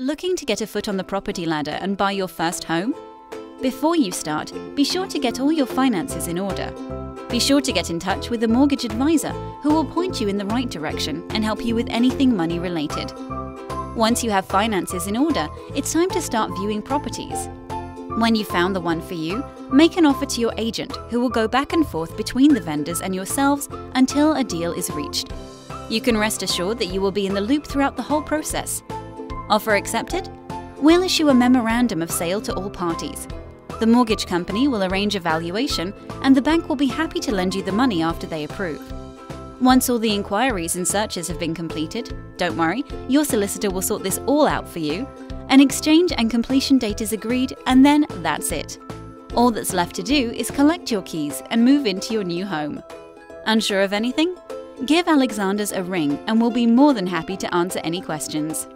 Looking to get a foot on the property ladder and buy your first home? Before you start, be sure to get all your finances in order. Be sure to get in touch with a mortgage advisor who will point you in the right direction and help you with anything money related. Once you have finances in order, it's time to start viewing properties. When you've found the one for you, make an offer to your agent who will go back and forth between the vendors and yourselves until a deal is reached. You can rest assured that you will be in the loop throughout the whole process. Offer accepted? We'll issue a memorandum of sale to all parties. The mortgage company will arrange a valuation, and the bank will be happy to lend you the money after they approve. Once all the inquiries and searches have been completed, don't worry, your solicitor will sort this all out for you. An exchange and completion date is agreed, and then that's it. All that's left to do is collect your keys and move into your new home. Unsure of anything? Give Alexander's a ring and we'll be more than happy to answer any questions.